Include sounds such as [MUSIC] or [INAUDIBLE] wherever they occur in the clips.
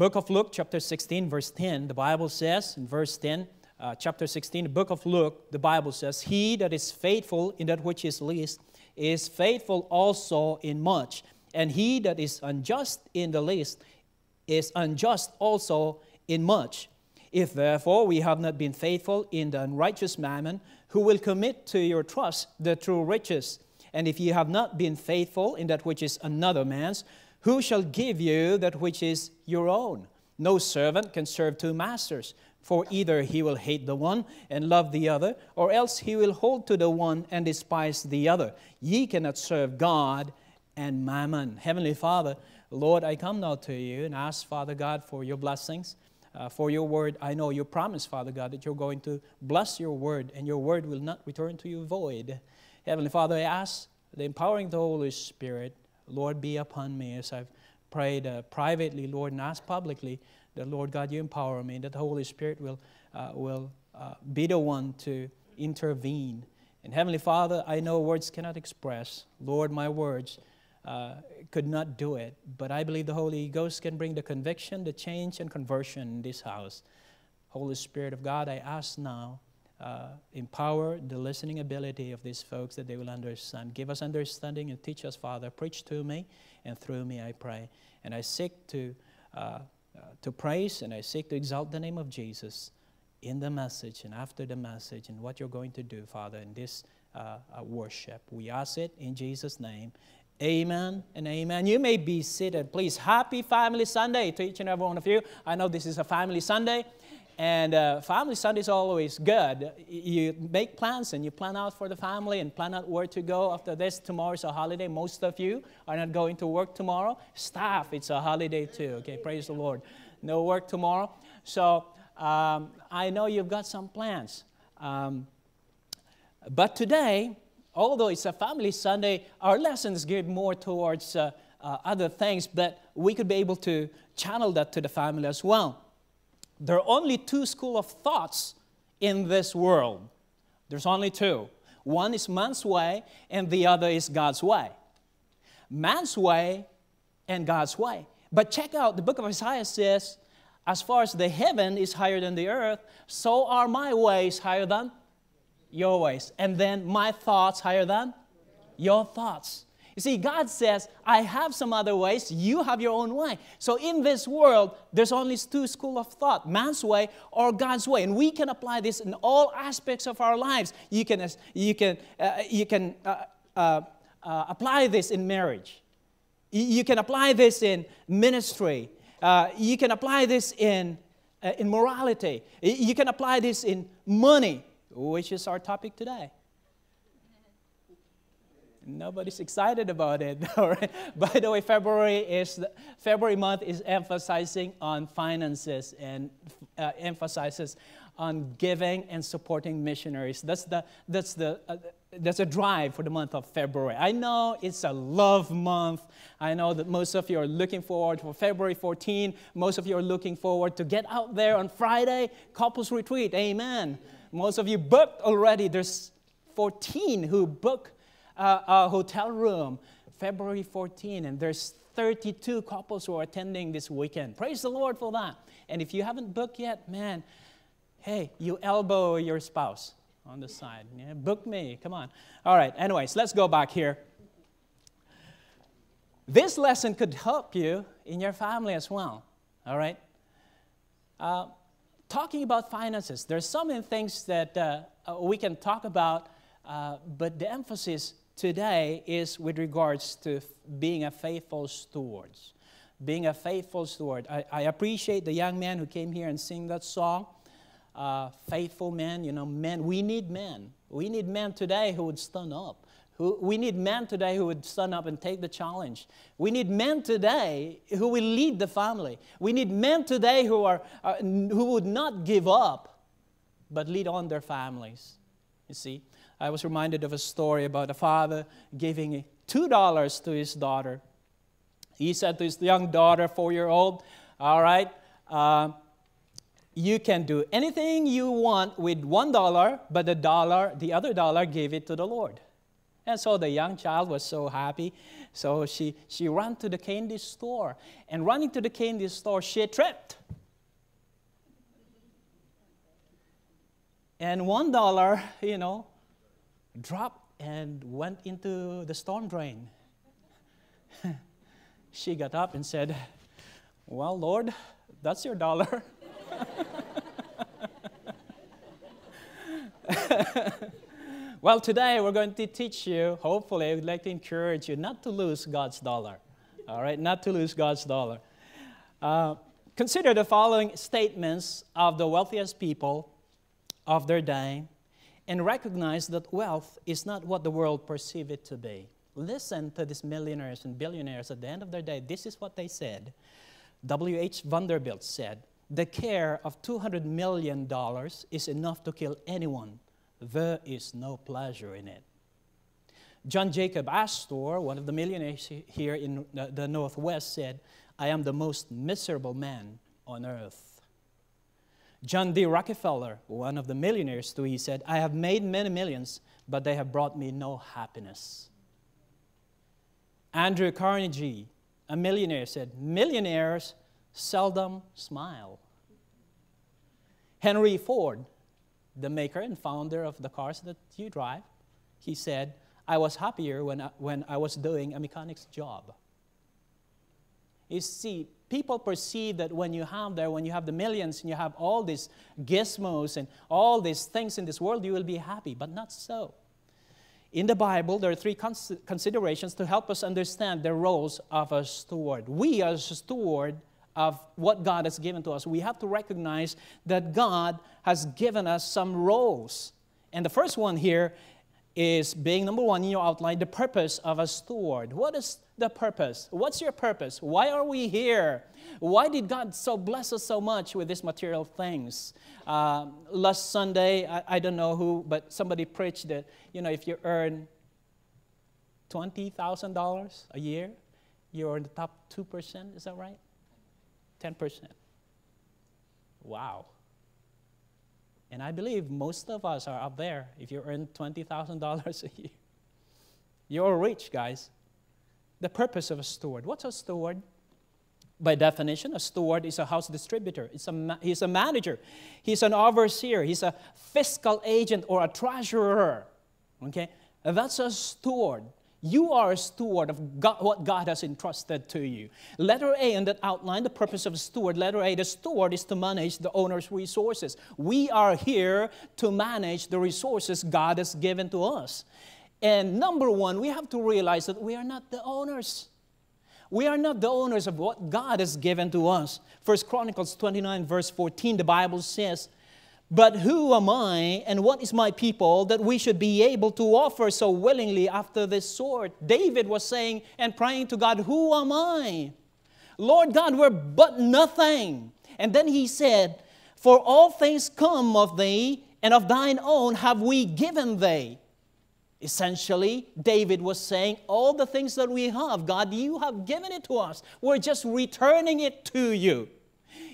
book of Luke, chapter 16, verse 10, the Bible says in verse 10, uh, chapter 16, the book of Luke, the Bible says, He that is faithful in that which is least is faithful also in much, and he that is unjust in the least is unjust also in much. If therefore we have not been faithful in the unrighteous mammon, who will commit to your trust the true riches? And if ye have not been faithful in that which is another man's, who shall give you that which is your own? No servant can serve two masters, for either he will hate the one and love the other, or else he will hold to the one and despise the other. Ye cannot serve God and mammon. Heavenly Father, Lord, I come now to you and ask, Father God, for your blessings. Uh, for your word, I know you promise, Father God, that you're going to bless your word and your word will not return to you void. Heavenly Father, I ask the empowering of the Holy Spirit, Lord, be upon me as I've prayed uh, privately, Lord, and asked publicly that, Lord God, you empower me, that the Holy Spirit will, uh, will uh, be the one to intervene. And Heavenly Father, I know words cannot express. Lord, my words uh, could not do it, but I believe the Holy Ghost can bring the conviction, the change, and conversion in this house. Holy Spirit of God, I ask now, uh, empower the listening ability of these folks that they will understand. Give us understanding and teach us, Father. Preach to me and through me, I pray. And I seek to, uh, uh, to praise and I seek to exalt the name of Jesus in the message and after the message and what you're going to do, Father, in this uh, uh, worship. We ask it in Jesus' name. Amen and amen. You may be seated. Please, happy Family Sunday to each and every one of you. I know this is a Family Sunday, and uh, Family Sunday is always good. You make plans and you plan out for the family and plan out where to go after this. Tomorrow's a holiday. Most of you are not going to work tomorrow. Staff, it's a holiday too. Okay, praise the Lord. No work tomorrow. So um, I know you've got some plans. Um, but today, although it's a family Sunday, our lessons geared more towards uh, uh, other things, but we could be able to channel that to the family as well. There are only two school of thoughts in this world. There's only two. One is man's way, and the other is God's way. Man's way and God's way. But check out the book of Isaiah says, as far as the heaven is higher than the earth, so are my ways higher than your ways. And then my thoughts higher than your thoughts. You see, God says, I have some other ways, you have your own way. So in this world, there's only two schools of thought man's way or God's way. And we can apply this in all aspects of our lives. You can, you can, uh, you can uh, uh, uh apply this in marriage, you can apply this in ministry, uh, you can apply this in, uh, in morality, you can apply this in money which is our topic today. Nobody's excited about it. [LAUGHS] By the way, February is February month is emphasizing on finances and uh, emphasizes on giving and supporting missionaries. That's the that's the uh, that's a drive for the month of February. I know it's a love month. I know that most of you are looking forward for February 14. Most of you are looking forward to get out there on Friday, couples retreat. Amen. Most of you booked already. There's 14 who book uh, a hotel room February 14, and there's 32 couples who are attending this weekend. Praise the Lord for that. And if you haven't booked yet, man, hey, you elbow your spouse on the side. Yeah, book me. Come on. All right. Anyways, let's go back here. This lesson could help you in your family as well. All right. Uh, talking about finances, there's so many things that uh, uh, we can talk about, uh, but the emphasis today is with regards to being a faithful steward. Being a faithful steward. I, I, appreciate the young man who came here and sing that song. Uh, faithful men, you know, men. We need men. We need men today who would stand up Who, we need men today who would stand up and take the challenge. We need men today who will lead the family. We need men today who, are, uh, who would not give up, but lead on their families. You see, I was reminded of a story about a father giving $2 to his daughter. He said to his young daughter, four year old, All right, uh, you can do anything you want with $1, but the dollar, the other dollar, give it to the Lord. And so the young child was so happy So she, she ran to the candy store. And running to the candy store, she tripped. And one dollar, you know, dropped and went into the storm drain. [LAUGHS] she got up and said, Well, Lord, that's your dollar. [LAUGHS] well, today we're going to teach you, hopefully, I would like to encourage you not to lose God's dollar. All right, not to lose God's dollar. Uh, consider the following statements of the wealthiest people of their day and recognize that wealth is not what the world perceives it to be. Listen to these millionaires and billionaires at the end of their day. This is what they said. W.H. Vanderbilt said, The care of $200 million is enough to kill anyone. There is no pleasure in it. John Jacob Astor, one of the millionaires here in uh, the Northwest, said, I am the most miserable man on earth. John D. Rockefeller, one of the millionaires too, he said, I have made many millions, but they have brought me no happiness. Andrew Carnegie, a millionaire, said, Millionaires seldom smile. Henry Ford, the maker and founder of the cars that you drive, he said, I was happier when I, when I was doing a mechanic's job. You see, people perceive that when you have there, when you have the millions and you have all these gizmos and all these things in this world, you will be happy, but not so. In the Bible, there are three cons- considerations to help us understand the roles of a steward. We, as a steward of what God has given to us, we have to recognize that God has given us some roles. And the first one here is being number one in your outline the purpose of a steward. What is the purpose? What's your purpose? Why are we here? Why did God so bless us so much with these material things? Uh, last Sunday, I, I don't know who, but somebody preached that, you know, if you earn $20,000 a year, you're in the top 2%, is that right? 10%. Wow. And I believe most of us are up there if you earn $20,000 a year. You're rich, guys. The purpose of a steward. What's a steward? By definition, a steward is a house distributor. It's a he's a manager. He's an overseer. He's a fiscal agent or a treasurer. Okay? That's a steward. You are a steward of God, what God has entrusted to you. Letter A in that outline, the purpose of a steward. Letter A, the steward is to manage the owner's resources. We are here to manage the resources God has given to us. And number one, we have to realize that we are not the owners. We are not the owners of what God has given to us. First Chronicles 29, verse 14, the Bible says, but who am I and what is my people that we should be able to offer so willingly after this sort? David was saying and praying to God, Who am I? Lord God, we're but nothing. And then he said, For all things come of thee, and of thine own have we given thee. Essentially, David was saying, All the things that we have, God, you have given it to us. We're just returning it to you.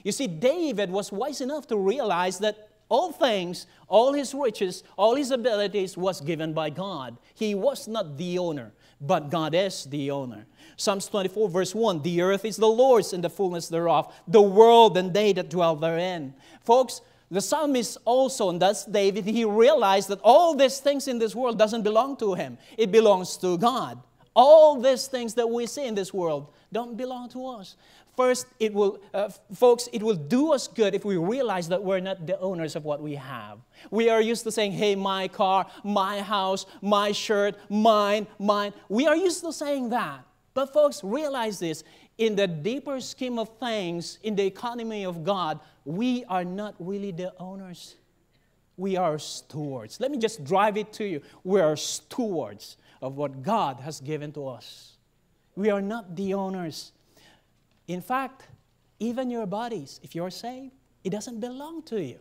You see, David was wise enough to realize that all things, all his riches, all his abilities was given by God. He was not the owner, but God is the owner. Psalms 24, verse 1 The earth is the Lord's and the fullness thereof, the world and they that dwell therein. Folks, the psalmist also, and that's David, he realized that all these things in this world doesn't belong to him, it belongs to God. All these things that we see in this world don't belong to us. First, it will, uh, folks, it will do us good if we realize that we're not the owners of what we have. We are used to saying, hey, my car, my house, my shirt, mine, mine. We are used to saying that. But, folks, realize this in the deeper scheme of things, in the economy of God, we are not really the owners. We are stewards. Let me just drive it to you. We are stewards of what God has given to us. We are not the owners. In fact, even your bodies, if you're saved, it doesn't belong to you.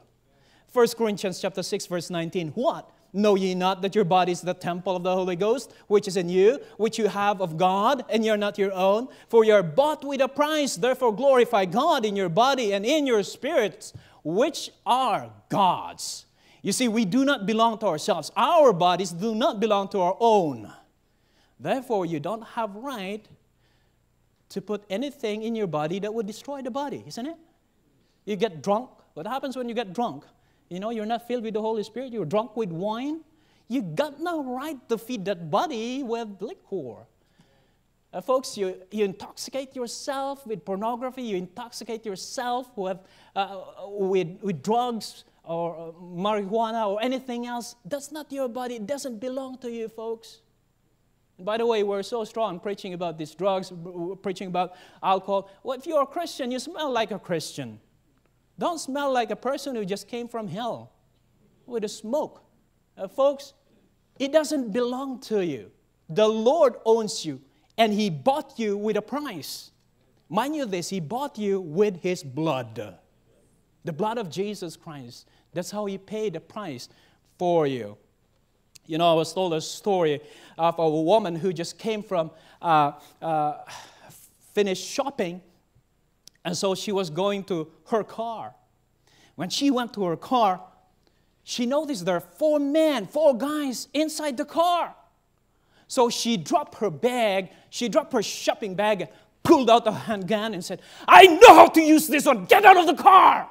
1 Corinthians chapter 6, verse 19. What? Know ye not that your body is the temple of the Holy Ghost, which is in you, which you have of God, and you're not your own? For you are bought with a price. Therefore glorify God in your body and in your spirits, which are God's. You see, we do not belong to ourselves. Our bodies do not belong to our own. Therefore, you don't have right to put anything in your body that would destroy the body, isn't it? You get drunk. What happens when you get drunk? You know, you're not filled with the Holy Spirit, you're drunk with wine. You got no right to feed that body with liquor. Uh, folks, you, you intoxicate yourself with pornography, you intoxicate yourself with, uh, with, with drugs or uh, marijuana or anything else. That's not your body, it doesn't belong to you, folks. And by the way, we're so strong preaching about these drugs, preaching about alcohol. Well, if you're a Christian, you smell like a Christian. Don't smell like a person who just came from hell with the smoke. Uh, folks, it doesn't belong to you. The Lord owns you and he bought you with a price. Mind you, this, he bought you with his blood. The blood of Jesus Christ. That's how he paid the price for you. You know, I was told a story of a woman who just came from uh, uh, finished shopping, and so she was going to her car. When she went to her car, she noticed there are four men, four guys inside the car. So she dropped her bag, she dropped her shopping bag, pulled out a handgun, and said, I know how to use this one, get out of the car.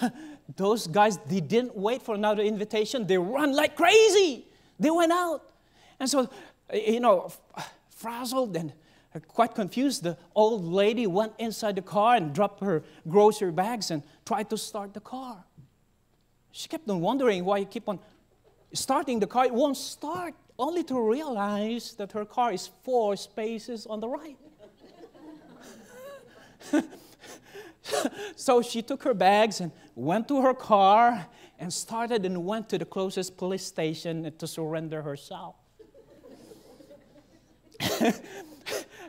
[LAUGHS] Those guys, they didn't wait for another invitation, they ran like crazy. They went out. And so, you know, frazzled and quite confused, the old lady went inside the car and dropped her grocery bags and tried to start the car. She kept on wondering why you keep on starting the car, it won't start only to realize that her car is four spaces on the right. [LAUGHS] so she took her bags and went to her car and started and went to the closest police station to surrender herself. [LAUGHS]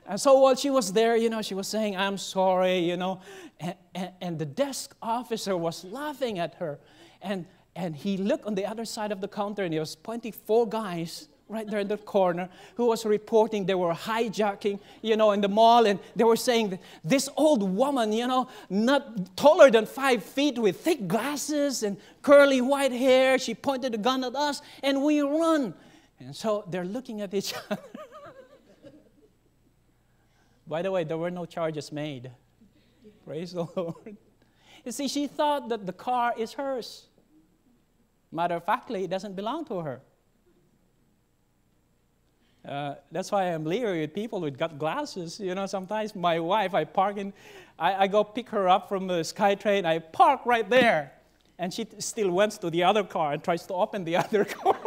and so while she was there, you know, she was saying, I'm sorry, you know, and, and, and the desk officer was laughing at her. And, and he looked on the other side of the counter and he was pointing four guys right there in the corner who was reporting they were hijacking, you know, in the mall, and they were saying this old woman, you know, not taller than five feet with thick glasses and curly white hair, she pointed a gun at us, and we run. And so they're looking at each [LAUGHS] other. By the way, there were no charges made. Praise the [LAUGHS] Lord. You see, she thought that the car is hers. Matter of factly, it doesn't belong to her. Uh, that's why I'm leery with people who got glasses. You know, sometimes my wife, I park in, I, I go pick her up from the SkyTrain, I park right there. And she still went to the other car and tries to open the [LAUGHS] other car.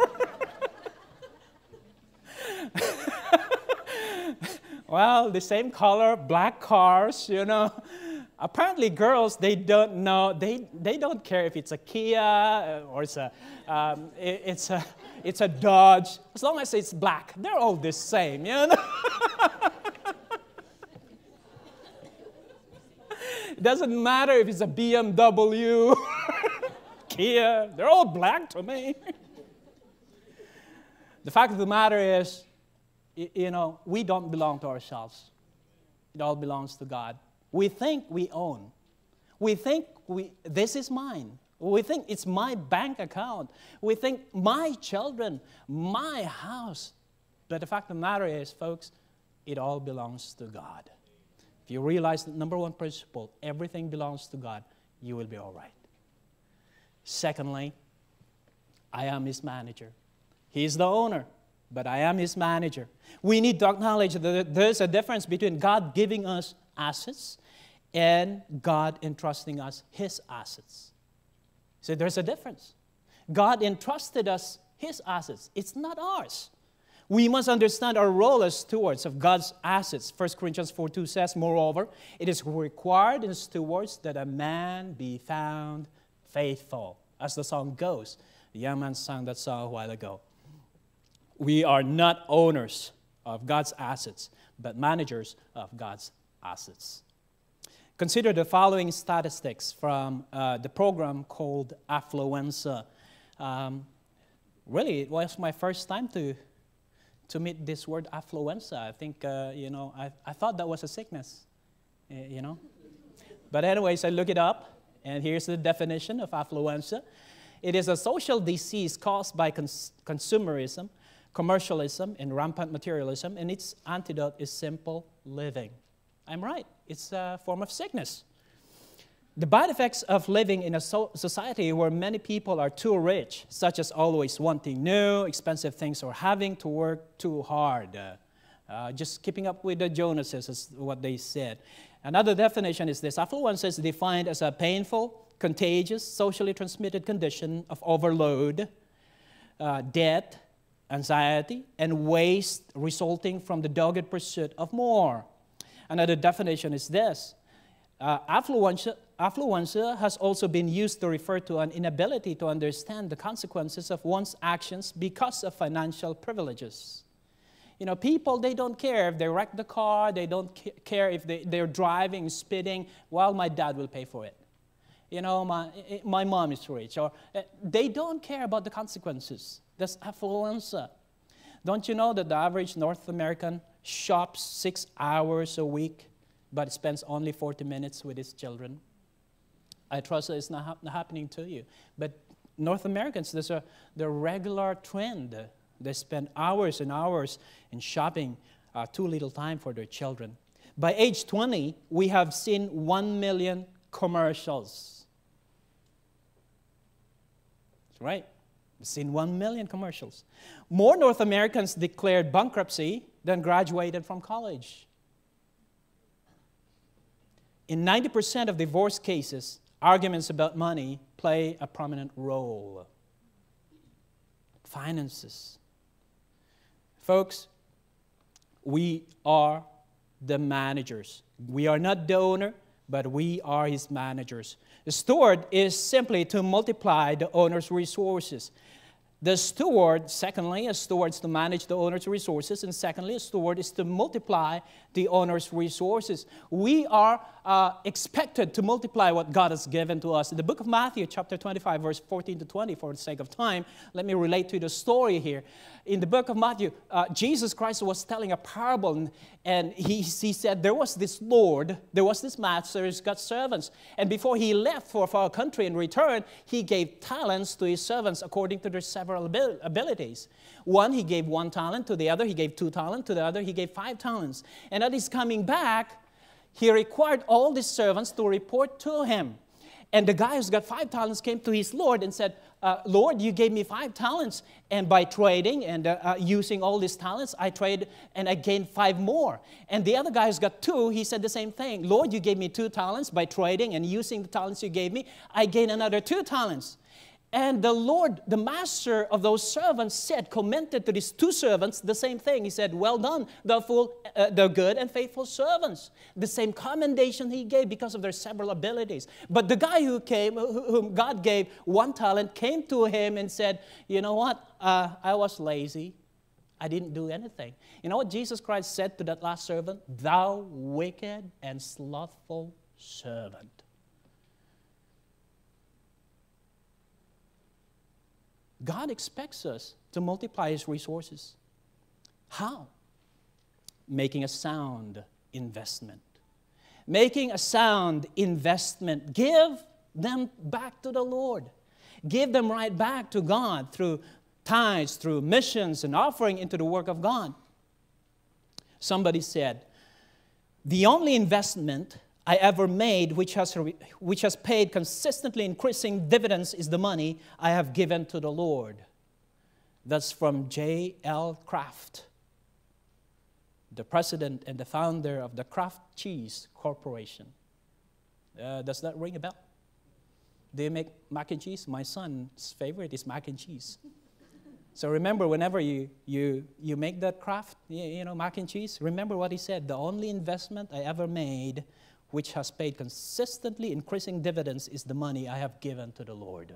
Well, the same color, black cars, you know. [LAUGHS] Apparently, girls, they don't know, they, they don't care if it's a Kia uh, or it's a, um, it, it's a, it's a Dodge, as long as it's black, they're all the same, you know? it [LAUGHS] doesn't matter if it's a BMW, [LAUGHS] Kia, they're all black to me. the fact of the matter is, you know, we don't belong to ourselves. It all belongs to God. We think we own. We think we, this is mine. We think it's my bank account. We think my children, my house. But the fact of the matter is, folks, it all belongs to God. If you realize the number one principle, everything belongs to God, you will be all right. Secondly, I am his manager. He's the owner, but I am his manager. We need to acknowledge that there's a difference between God giving us assets and God entrusting us his assets. So there's a difference. God entrusted us his assets, it's not ours. We must understand our role as stewards of God's assets. 1 Corinthians 4 2 says, Moreover, it is required in stewards that a man be found faithful. As the song goes, the young man sang that song a while ago. We are not owners of God's assets, but managers of God's assets. Consider the following statistics from uh, the program called Affluenza. Um, really, it was my first time to, to meet this word affluenza. I think, uh, you know, I, I thought that was a sickness, you know. But, anyways, I look it up, and here's the definition of affluenza it is a social disease caused by cons- consumerism, commercialism and rampant materialism, and its antidote is simple living. I'm right, it's a form of sickness. The bad effects of living in a so- society where many people are too rich, such as always wanting new, expensive things, or having to work too hard. Uh, uh, just keeping up with the Joneses is what they said. Another definition is this affluenza is defined as a painful, contagious, socially transmitted condition of overload, uh, debt, anxiety, and waste resulting from the dogged pursuit of more. Another definition is this uh, affluenza, affluenza has also been used to refer to an inability to understand the consequences of one's actions because of financial privileges. You know, people, they don't care if they wreck the car, they don't care if they, they're driving, speeding, well, my dad will pay for it. You know, my, my mom is rich. Or uh, they don't care about the consequences. That's affluenza. Don't you know that the average North American shops six hours a week, but spends only 40 minutes with his children? I trust that it's not ha- happening to you. But North Americans, there's a the regular trend. They spend hours and hours in shopping, uh, too little time for their children. By age 20, we have seen 1 million commercials. That's right. Seen 1 million commercials. More North Americans declared bankruptcy than graduated from college. In 90% of divorce cases, arguments about money play a prominent role. Finances. Folks, we are the managers. We are not the owner, but we are his managers. The steward is simply to multiply the owner's resources. The steward, secondly, a steward is to manage the owner's resources, and secondly, a steward is to multiply the owner's resources. We are uh, expected to multiply what God has given to us. In the book of Matthew, chapter 25, verse 14 to 20, for the sake of time, let me relate to you the story here. In the book of Matthew, uh, Jesus Christ was telling a parable, and he, he said, There was this Lord, there was this master, he's got servants. And before he left for, a country and returned, he gave talents to his servants according to their several abilities. One, he gave one talent, to the other, he gave two talents, to the other, he gave five talents. And that is coming back, he required all the servants to report to him. And the guy who's got five talents came to his Lord and said, uh, Lord, you gave me five talents, and by trading and uh, uh, using all these talents, I trade and I gained five more. And the other guy who's got two, he said the same thing Lord, you gave me two talents by trading and using the talents you gave me, I gained another two talents. And the Lord, the master of those servants, said, commented to these two servants the same thing. He said, Well done, the, full, uh, the good and faithful servants. The same commendation he gave because of their several abilities. But the guy who came, whom God gave one talent, came to him and said, You know what? Uh, I was lazy. I didn't do anything. You know what Jesus Christ said to that last servant? Thou wicked and slothful servant. God expects us to multiply His resources. How? Making a sound investment. Making a sound investment. Give them back to the Lord. Give them right back to God through tithes, through missions, and offering into the work of God. Somebody said, The only investment I ever made, which has, which has paid consistently increasing dividends, is the money I have given to the Lord. That's from J.L. Kraft, the president and the founder of the Kraft Cheese Corporation. Uh, does that ring a bell? Do you make mac and cheese? My son's favorite is mac and cheese. So remember, whenever you, you, you make that Kraft, you, you know, mac and cheese, remember what he said the only investment I ever made which has paid consistently increasing dividends, is the money I have given to the Lord.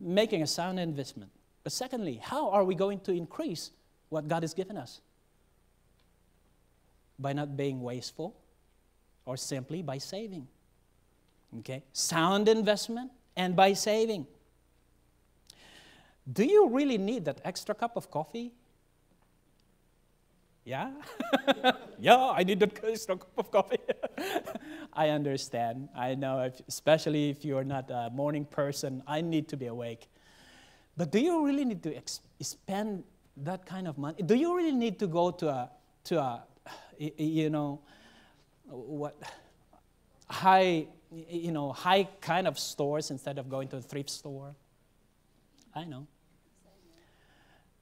Making a sound investment. But secondly, how are we going to increase what God has given us? By not being wasteful or simply by saving. Okay? Sound investment and by saving. Do you really need that extra cup of coffee yeah? [LAUGHS] yeah, I need that [LAUGHS] a cup of coffee. [LAUGHS] I understand. I know, if, especially if you're not a morning person, I need to be awake. But do you really need to ex- spend that kind of money? Do you really need to go to a, to a you know, what, high, you know, high kind of stores instead of going to a thrift store? I know.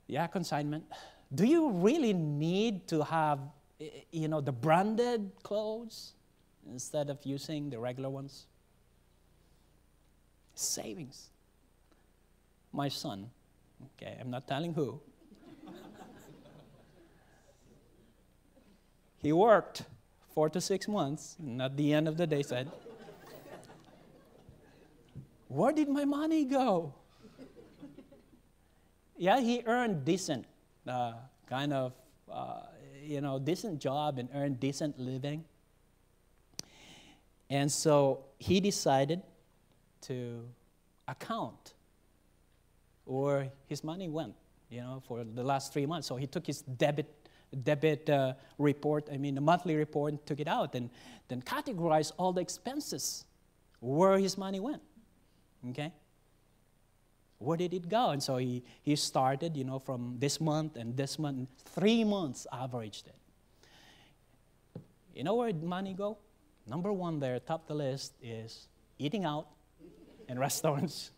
Yeah, consignment. Do you really need to have, eh, eh, you know, the branded clothes instead of using the regular ones? Savings. My son, okay, I'm not telling who. [LAUGHS] he worked four to six months, and at the end of the day said, Where did my money go? yeah, he earned decent, uh, kind of, uh, you know, decent job and earn decent living. And so he decided to account where his money went, you know, for the last three months. So he took his debit debit uh, report, I mean, the monthly report, and took it out and then categorized all the expenses, where his money went. Okay? Where did it go? And so he, he started, you know, from this month and this month, three months averaged it. You know where money go? Number one there, top the list, is eating out in [LAUGHS] restaurants.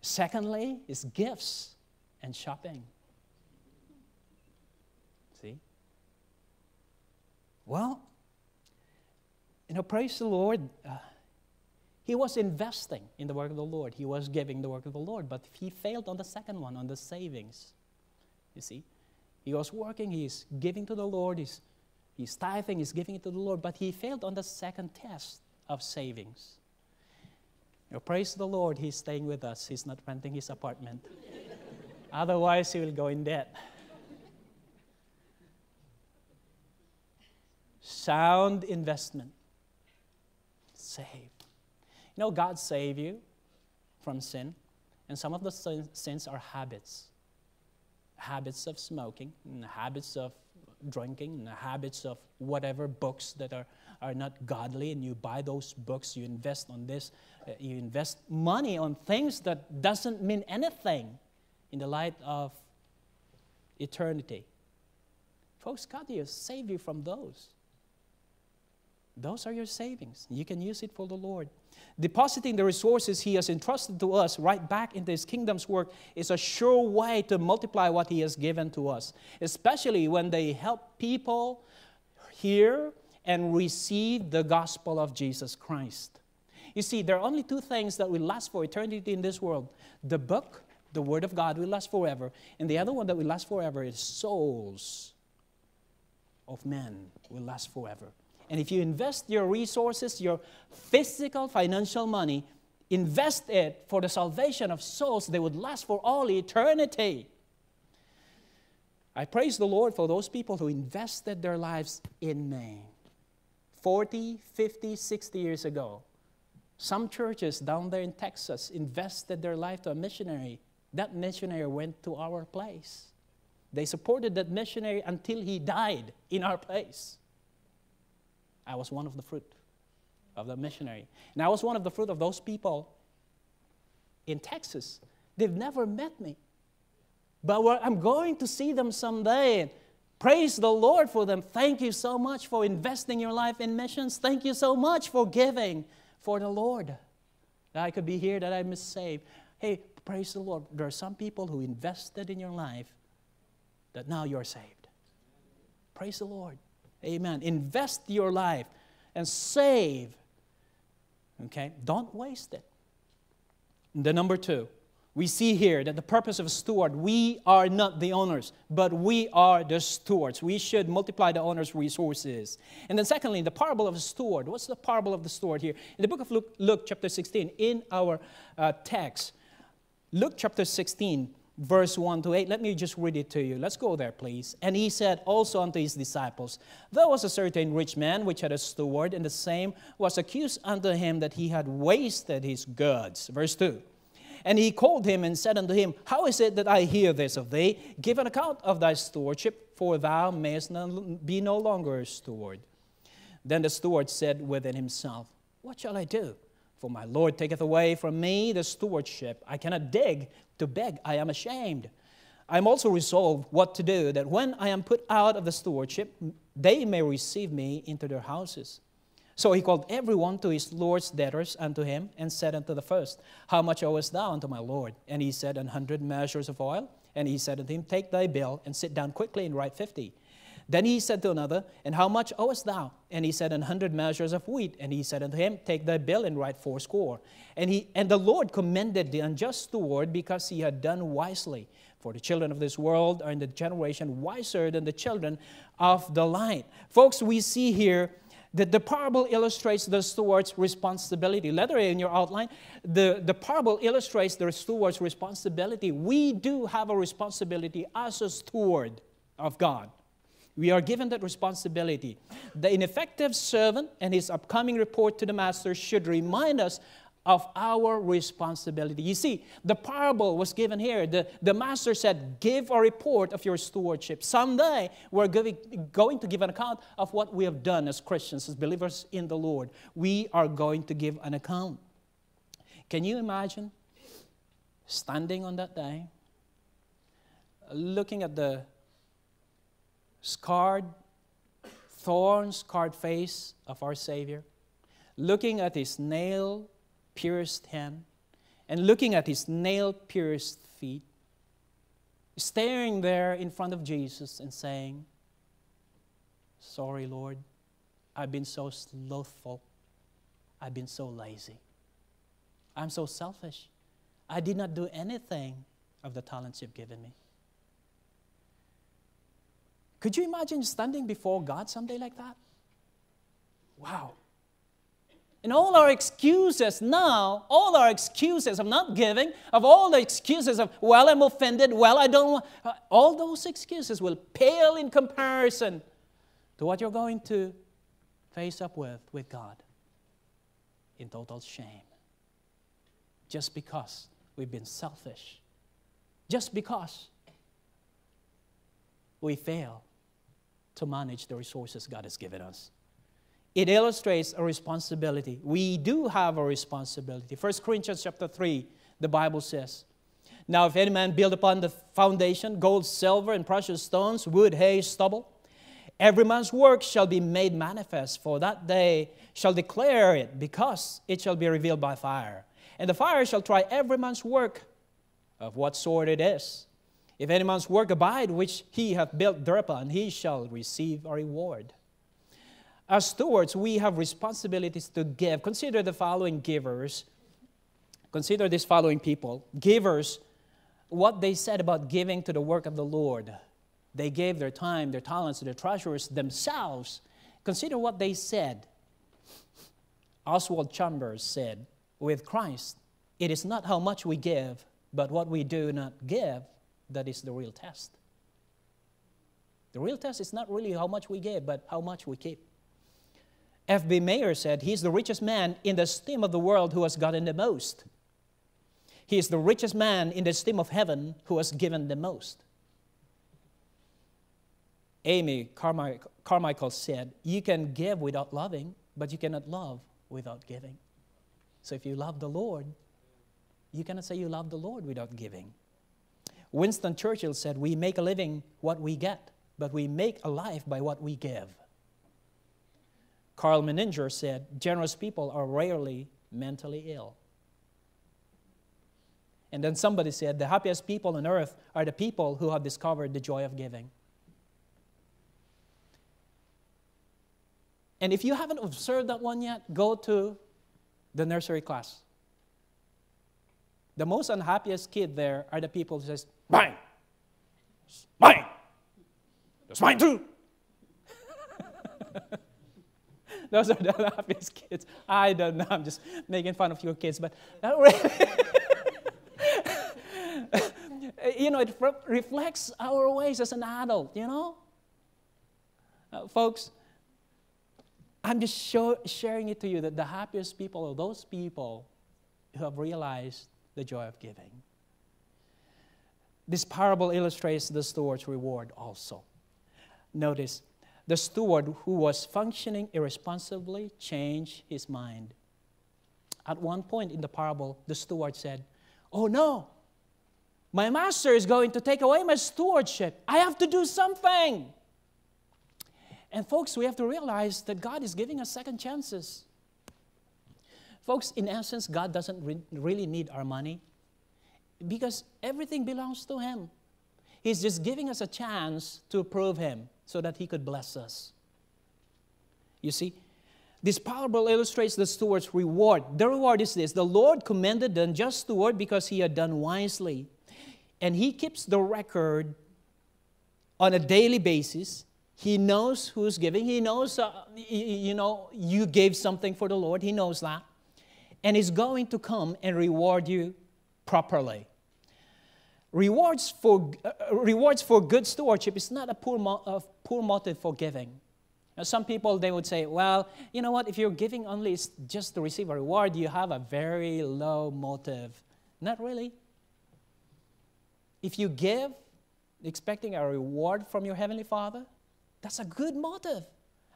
Secondly, is gifts and shopping. See? Well, you know, praise the Lord. Uh, he was investing in the work of the Lord. He was giving the work of the Lord, but he failed on the second one, on the savings. You see? He was working, he's giving to the Lord, he's, he's tithing, he's giving it to the Lord, but he failed on the second test of savings. You praise the Lord, he's staying with us. He's not renting his apartment. [LAUGHS] Otherwise, he will go in debt. Sound investment. Save. You know, God save you from sin, and some of the sins are habits. Habits of smoking, and habits of drinking, and habits of whatever books that are are not godly. And you buy those books you invest on this uh, you invest money on things that doesn't mean anything in the light of eternity. Folks god will save you from those those are your savings you can use it for the lord depositing the resources he has entrusted to us right back into his kingdom's work is a sure way to multiply what he has given to us especially when they help people hear and receive the gospel of Jesus Christ. You see, there are only two things that will last for eternity in this world the book, the Word of God, will last forever, and the other one that will last forever is souls of men will last forever. And if you invest your resources, your physical, financial money, invest it for the salvation of souls, they would last for all eternity. I praise the Lord for those people who invested their lives in me. 40, 50, 60 years ago. Some churches down there in Texas invested their life to a missionary. That missionary went to our place. They supported that missionary until he died in our place. I was one of the fruit of the missionary. And I was one of the fruit of those people in Texas. They've never met me. But I'm going to see them someday. Praise the Lord for them. Thank you so much for investing your life in missions. Thank you so much for giving for the Lord. That I could be here, that I am saved. Hey, praise the Lord. There are some people who invested in your life that now you're saved. Praise the Lord. Amen. Invest your life and save. Okay? Don't waste it. The number two, we see here that the purpose of a steward, we are not the owners, but we are the stewards. We should multiply the owner's resources. And then, secondly, the parable of the steward. What's the parable of the steward here? In the book of Luke, Luke chapter 16, in our uh, text, Luke chapter 16, verse 1 to 8. Let me just read it to you. Let's go there, please. And he said also unto his disciples, There was a certain rich man which had a steward, and the same was accused unto him that he had wasted his goods. Verse 2. And he called him and said unto him, How is it that I hear this of thee? Give an account of thy stewardship, for thou mayest be no longer a steward. Then the steward said within himself, What shall I do? For my Lord taketh away from me the stewardship. I cannot dig to beg, I am ashamed. I am also resolved what to do, that when I am put out of the stewardship, they may receive me into their houses. So he called everyone to his Lord's debtors unto him, and said unto the first, How much owest thou unto my Lord? And he said, An hundred measures of oil. And he said unto him, Take thy bill, and sit down quickly and write fifty. Then he said to another, And how much owest thou? And he said, An hundred measures of wheat. And he said unto him, Take thy bill and write fourscore. And, he, and the Lord commended the unjust steward because he had done wisely. For the children of this world are in the generation wiser than the children of the light. Folks, we see here that the parable illustrates the steward's responsibility. Letter A in your outline, the, the parable illustrates the steward's responsibility. We do have a responsibility as a steward of God. We are given that responsibility. The ineffective servant and his upcoming report to the master should remind us of our responsibility. You see, the parable was given here. The, the master said, Give a report of your stewardship. Someday we're giving, going to give an account of what we have done as Christians, as believers in the Lord. We are going to give an account. Can you imagine standing on that day, looking at the scarred, thorn scarred face of our Savior, looking at his nail pierced hand, and looking at his nail pierced feet, staring there in front of Jesus and saying, Sorry, Lord, I've been so slothful. I've been so lazy. I'm so selfish. I did not do anything of the talents you've given me. Could you imagine standing before God someday like that? Wow. And all our excuses now, all our excuses of not giving, of all the excuses of, well, I'm offended, well, I don't uh, all those excuses will pale in comparison to what you're going to face up with with God in total shame. Just because we've been selfish. Just because we fail to manage the resources God has given us. It illustrates a responsibility. We do have a responsibility. 1 Corinthians chapter 3, the Bible says, Now if any man build upon the foundation gold, silver, and precious stones, wood, hay, stubble, every man's work shall be made manifest, for that day shall declare it, because it shall be revealed by fire. And the fire shall try every man's work of what sort it is. If any man's work abide, which he hath built thereupon, he shall receive a reward. As stewards, we have responsibilities to give. Consider the following givers. Consider these following people. Givers, what they said about giving to the work of the Lord. They gave their time, their talents, their treasures themselves. Consider what they said. Oswald Chambers said, With Christ, it is not how much we give, but what we do not give that is the real test. The real test is not really how much we give, but how much we keep. F.B. Meyer said, He's the richest man in the esteem of the world who has gotten the most. He is the richest man in the esteem of heaven who has given the most. Amy Carmichael said, You can give without loving, but you cannot love without giving. So if you love the Lord, you cannot say you love the Lord without giving. Winston Churchill said, We make a living what we get, but we make a life by what we give. Karl Menninger said, Generous people are rarely mentally ill. And then somebody said, The happiest people on earth are the people who have discovered the joy of giving. And if you haven't observed that one yet, go to the nursery class. The most unhappiest kid there are the people who says, Mine. It's mine. That's mine too. [LAUGHS] Those are the happiest kids. I don't know. I'm just making fun of your kids, but [LAUGHS] [LAUGHS] you know, it re- reflects our ways as an adult, you know? Uh, folks, I'm just show, sharing it to you that the happiest people are those people who have realized the joy of giving. This parable illustrates the steward's reward also. Notice, the steward who was functioning irresponsibly changed his mind. At one point in the parable, the steward said, Oh no, my master is going to take away my stewardship. I have to do something. And folks, we have to realize that God is giving us second chances. Folks, in essence, God doesn't re- really need our money because everything belongs to Him. He's just giving us a chance to prove Him so that He could bless us. You see, this parable illustrates the steward's reward. The reward is this the Lord commended the unjust steward because he had done wisely. And he keeps the record on a daily basis. He knows who's giving. He knows, uh, you know, you gave something for the Lord. He knows that. And he's going to come and reward you properly. Rewards for, uh, rewards for good stewardship is not a poor, mo- a poor motive for giving. Now, some people, they would say, well, you know what, if you're giving only just to receive a reward, you have a very low motive. Not really. If you give expecting a reward from your Heavenly Father, that's a good motive.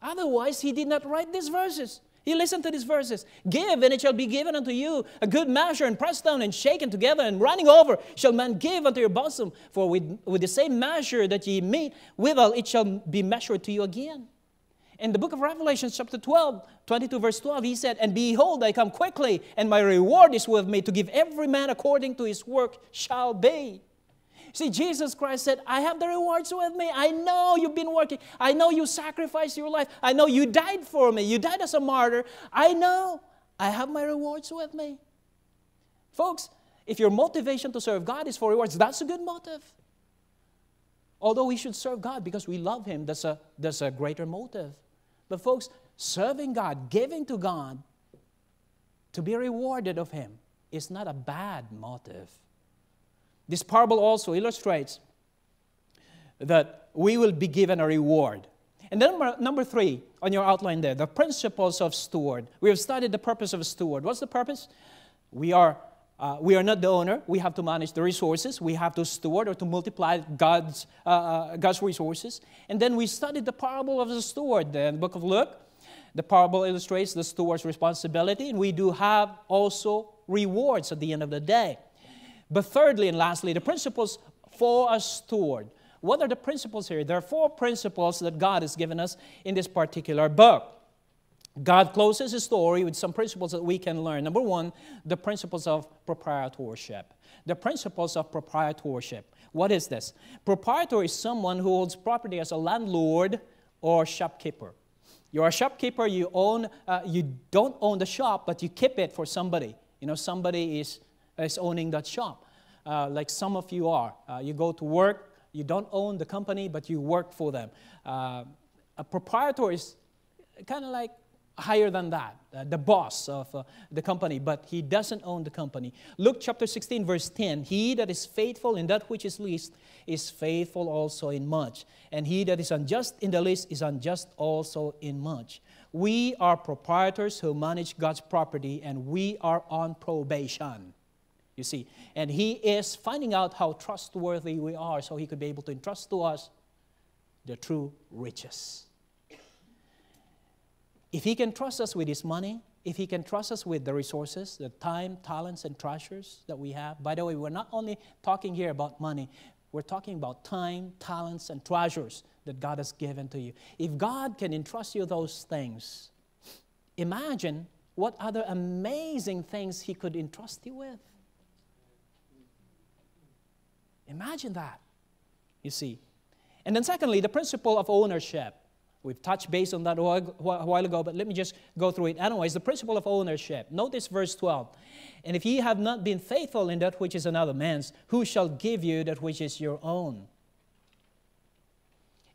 Otherwise, He did not write these verses. He listened to these verses. Give, and it shall be given unto you. A good measure, and pressed down, and shaken together, and running over, shall man give unto your bosom. For with, with the same measure that ye meet withal, it shall be measured to you again. In the book of Revelation, chapter 12, 22, verse 12, he said, And behold, I come quickly, and my reward is with me to give every man according to his work shall be. See, Jesus Christ said, I have the rewards with me. I know you've been working. I know you sacrificed your life. I know you died for me. You died as a martyr. I know I have my rewards with me. Folks, if your motivation to serve God is for rewards, that's a good motive. Although we should serve God because we love Him, that's a, that's a greater motive. But, folks, serving God, giving to God to be rewarded of Him is not a bad motive. This parable also illustrates that we will be given a reward. And then number, number three on your outline there, the principles of steward. We have studied the purpose of a steward. What's the purpose? We are, uh, we are not the owner. We have to manage the resources. We have to steward or to multiply God's, uh, uh, God's resources. And then we studied the parable of the steward in the book of Luke. The parable illustrates the steward's responsibility, and we do have also rewards at the end of the day. But thirdly and lastly, the principles for a steward. What are the principles here? There are four principles that God has given us in this particular book. God closes his story with some principles that we can learn. Number one, the principles of proprietorship. The principles of proprietorship. What is this? Proprietor is someone who holds property as a landlord or shopkeeper. You're a shopkeeper, you own, uh, you don't own the shop, but you keep it for somebody. You know, somebody is is owning that shop, uh, like some of you are. Uh, you go to work, you don't own the company, but you work for them. Uh, a proprietor is kind of like higher than that, uh, the boss of uh, the company, but he doesn't own the company. Luke chapter 16, verse 10 He that is faithful in that which is least is faithful also in much, and he that is unjust in the least is unjust also in much. We are proprietors who manage God's property, and we are on probation you see. And he is finding out how trustworthy we are so he could be able to entrust to us the true riches. If he can trust us with his money, if he can trust us with the resources, the time, talents, and treasures that we have. By the way, we're not only talking here about money, we're talking about time, talents, and treasures that God has given to you. If God can entrust you those things, imagine what other amazing things he could entrust you with. Imagine that, you see. And then, secondly, the principle of ownership. We've touched base on that a while ago, but let me just go through it. Anyways, the principle of ownership. Notice verse 12. And if ye have not been faithful in that which is another man's, who shall give you that which is your own?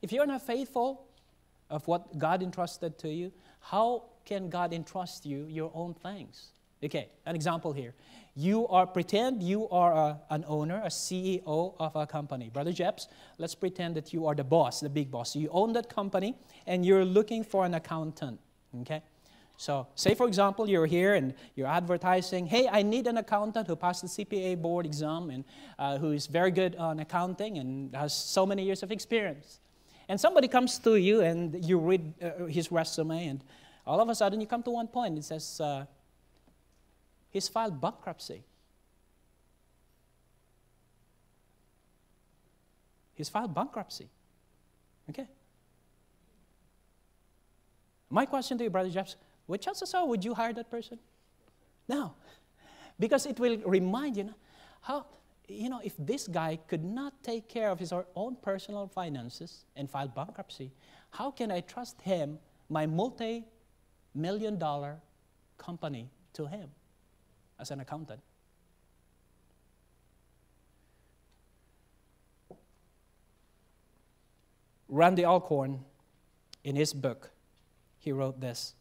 If you're not faithful of what God entrusted to you, how can God entrust you your own things? Okay, an example here. You are, pretend you are a, an owner, a CEO of a company. Brother Jeps, let's pretend that you are the boss, the big boss. You own that company and you're looking for an accountant. Okay? So, say for example, you're here and you're advertising, hey, I need an accountant who passed the CPA board exam and uh, who is very good on accounting and has so many years of experience. And somebody comes to you and you read uh, his resume, and all of a sudden you come to one point. It says, uh, he's filed bankruptcy. He's filed bankruptcy. Okay? My question to you, Brother Jeff, what chances are would you hire that person? No. Because it will remind you how, you know, if this guy could not take care of his own personal finances and file bankruptcy, how can I trust him, my multi million dollar company, to him as an accountant? Randy Alcorn, in his book, he wrote this.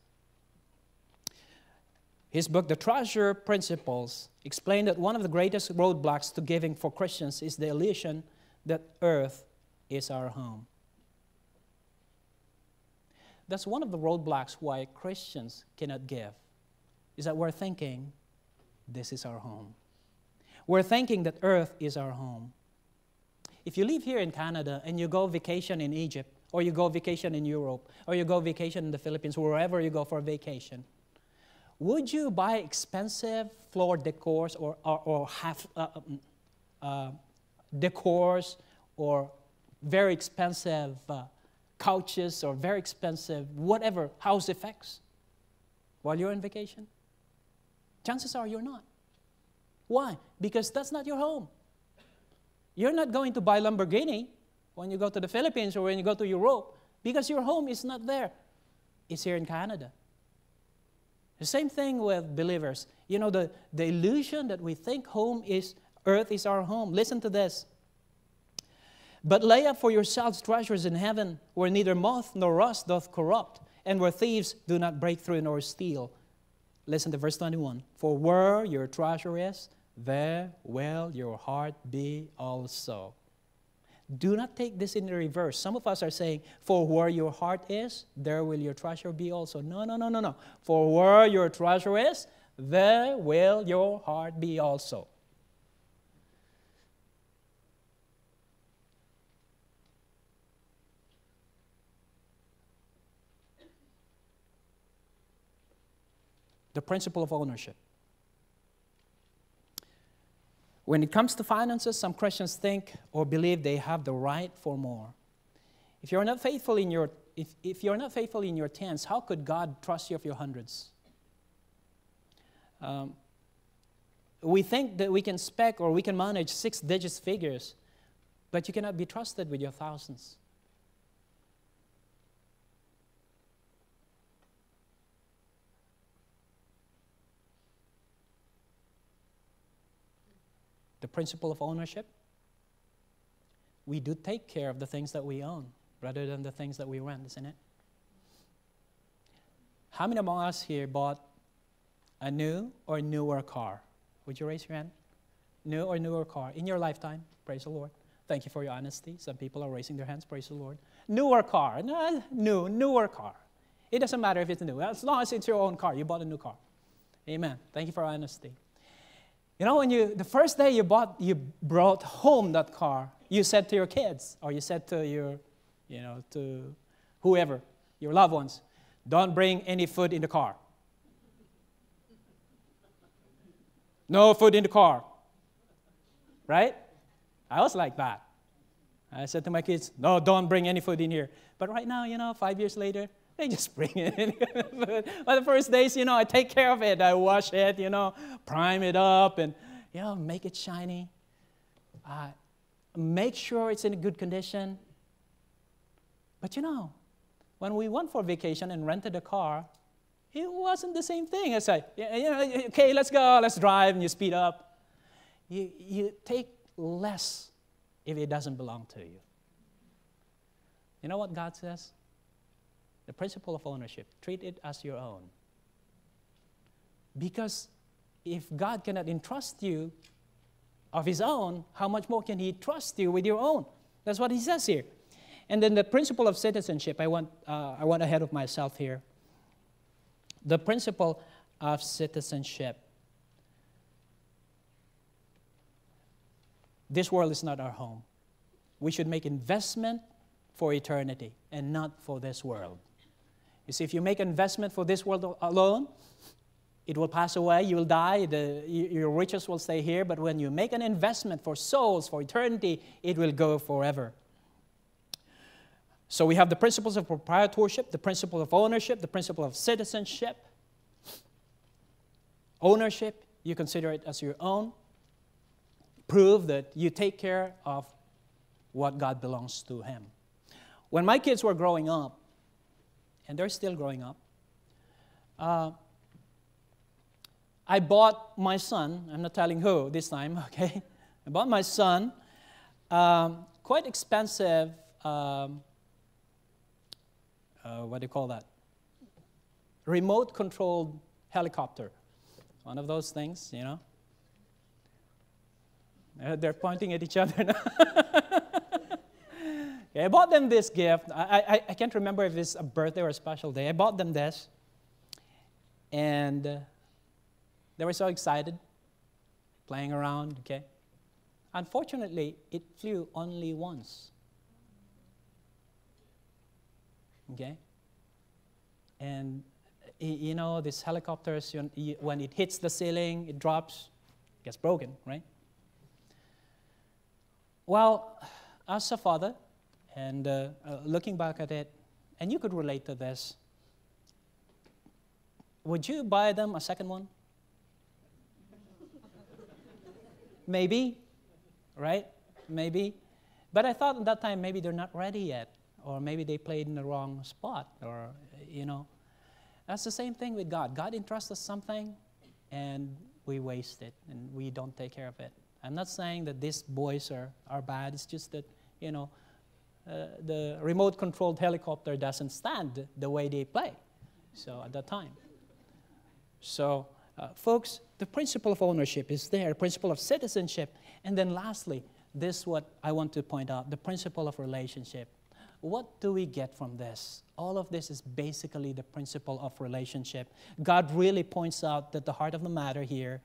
His book, The Treasure Principles, explained that one of the greatest roadblocks to giving for Christians is the illusion that earth is our home. That's one of the roadblocks why Christians cannot give, is that we're thinking this is our home. We're thinking that earth is our home. If you live here in Canada and you go vacation in Egypt, or you go vacation in Europe, or you go vacation in the Philippines, wherever you go for vacation, would you buy expensive floor decors or, or, or half uh, um, uh, decors or very expensive uh, couches or very expensive whatever house effects while you're on vacation? Chances are you're not. Why? Because that's not your home. You're not going to buy Lamborghini when you go to the Philippines or when you go to Europe because your home is not there. It's here in Canada. The same thing with believers. You know, the, the illusion that we think home is, earth is our home. Listen to this. But lay up for yourselves treasures in heaven, where neither moth nor rust doth corrupt, and where thieves do not break through nor steal. Listen to verse 21. For where your treasure is, there will your heart be also. Do not take this in the reverse. Some of us are saying, For where your heart is, there will your treasure be also. No, no, no, no, no. For where your treasure is, there will your heart be also. The principle of ownership. When it comes to finances, some Christians think or believe they have the right for more. If you're not faithful in your, if, if you're not faithful in your tens, how could God trust you of your hundreds? Um, we think that we can spec or we can manage six digits figures, but you cannot be trusted with your thousands. Principle of ownership, we do take care of the things that we own rather than the things that we rent, isn't it? How many among us here bought a new or newer car? Would you raise your hand? New or newer car in your lifetime? Praise the Lord. Thank you for your honesty. Some people are raising their hands. Praise the Lord. Newer car. New, newer car. It doesn't matter if it's new. As long as it's your own car, you bought a new car. Amen. Thank you for honesty. You know, when you, the first day you bought, you brought home that car, you said to your kids, or you said to your, you know, to whoever, your loved ones, don't bring any food in the car. No food in the car. Right? I was like that. I said to my kids, no, don't bring any food in here. But right now, you know, five years later, they just bring it in. [LAUGHS] but the first days, you know, I take care of it. I wash it, you know, prime it up, and, you know, make it shiny. Uh, make sure it's in good condition. But, you know, when we went for vacation and rented a car, it wasn't the same thing. It's like, you know, okay, let's go, let's drive, and you speed up. You, you take less if it doesn't belong to you. You know what God says? The principle of ownership. Treat it as your own. Because if God cannot entrust you of His own, how much more can He trust you with your own? That's what He says here. And then the principle of citizenship, I want, uh, I want ahead of myself here. The principle of citizenship. This world is not our home. We should make investment for eternity and not for this world. You see, if you make an investment for this world alone, it will pass away, you will die, the, your riches will stay here, but when you make an investment for souls, for eternity, it will go forever. So we have the principles of proprietorship, the principle of ownership, the principle of citizenship. Ownership, you consider it as your own. Prove that you take care of what God belongs to Him. When my kids were growing up, and they're still growing up, uh, I bought my son, I'm not telling who this time, [LAUGHS] okay? I bought my son um, quite expensive, um, uh, what do you call that? Remote controlled helicopter. One of those things, you know? They're pointing at each other [LAUGHS] now. I bought them this gift. I, I, I, can't remember if it's a birthday or a special day. I bought them this. And uh, they were so excited, playing around, okay? Unfortunately, it flew only once. Okay? And you know, these helicopters, when it hits the ceiling, it drops, gets broken, right? Well, as a father, and uh, uh, looking back at it, and you could relate to this, would you buy them a second one? maybe, right? Maybe. But I thought at that time maybe they're not ready yet, or maybe they played in the wrong spot, or, you know. That's the same thing with God. God entrusts us something, and we waste it, and we don't take care of it. I'm not saying that these boys are, are bad, it's just that, you know, uh, the remote controlled helicopter doesn't stand the way they play. So at that time. So, uh, folks, the principle of ownership is there, the principle of citizenship. And then lastly, this is what I want to point out the principle of relationship. What do we get from this? All of this is basically the principle of relationship. God really points out that the heart of the matter here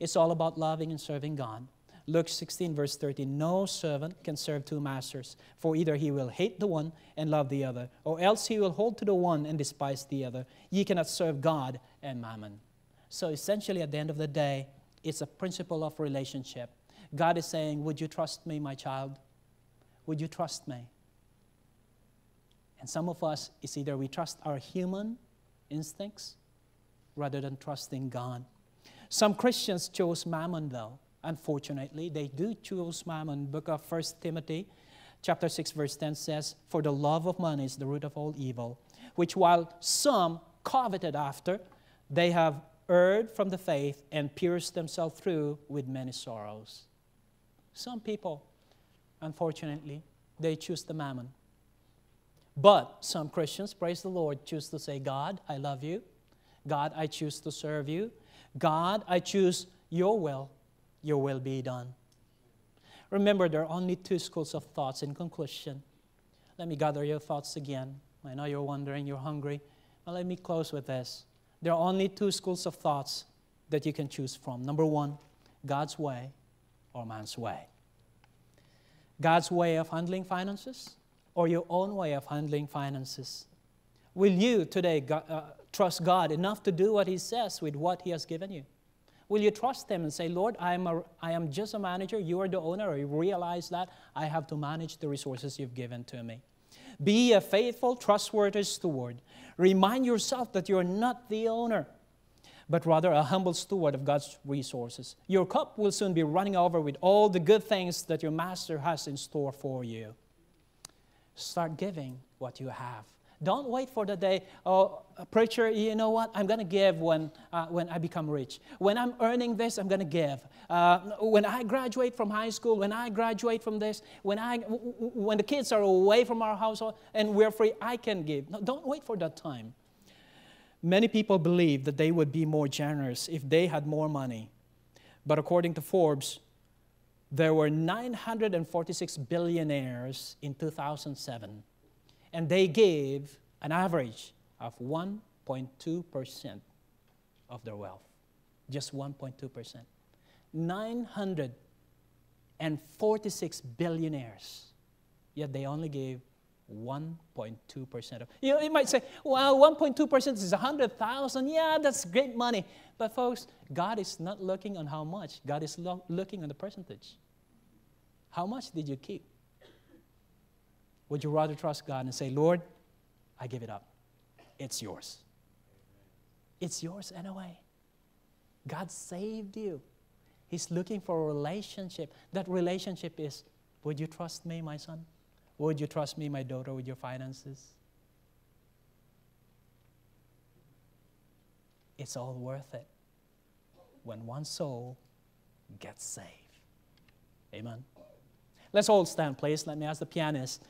is all about loving and serving God. Luke 16, verse 13 No servant can serve two masters, for either he will hate the one and love the other, or else he will hold to the one and despise the other. Ye cannot serve God and mammon. So essentially, at the end of the day, it's a principle of relationship. God is saying, Would you trust me, my child? Would you trust me? And some of us, it's either we trust our human instincts rather than trusting God. Some Christians chose mammon, though. Unfortunately, they do choose mammon. Book of 1 Timothy chapter 6 verse 10 says, "For the love of money is the root of all evil, which while some coveted after, they have erred from the faith and pierced themselves through with many sorrows." Some people, unfortunately, they choose the mammon. But some Christians, praise the Lord, choose to say, God, I love you. God, I choose to serve you. God, I choose your will your will be done. Remember, there are only two schools of thoughts in conclusion. Let me gather your thoughts again. I know you're wondering, you're hungry. Well, let me close with this. There are only two schools of thoughts that you can choose from. Number one, God's way or man's way. God's way of handling finances or your own way of handling finances. Will you today uh, trust God enough to do what He says with what He has given you? Will you trust Him and say, Lord, I am, a, I am just a manager, you are the owner, I realize that I have to manage the resources you've given to me. Be a faithful, trustworthy steward. Remind yourself that you're not the owner, but rather a humble steward of God's resources. Your cup will soon be running over with all the good things that your master has in store for you. Start giving what you have. Don't wait for the day, oh, preacher, you know what? I'm going to give when, uh, when I become rich. When I'm earning this, I'm going to give. Uh, when I graduate from high school, when I graduate from this, when, I, when the kids are away from our household and we're free, I can give. No, don't wait for that time. Many people believe that they would be more generous if they had more money. But according to Forbes, there were 946 billionaires in 2007 and they gave an average of 1.2% of their wealth. Just 1.2%. 946 billionaires, yet they only gave 1.2% of. You, know, you might say, well, 1.2% is 100,000. Yeah, that's great money. But, folks, God is not looking on how much, God is lo- looking on the percentage. How much did you keep? Would you rather trust God and say, Lord, I give it up? It's yours. It's yours anyway. God saved you. He's looking for a relationship. That relationship is Would you trust me, my son? Would you trust me, my daughter, with your finances? It's all worth it when one soul gets saved. Amen. Let's all stand, please. Let me ask the pianist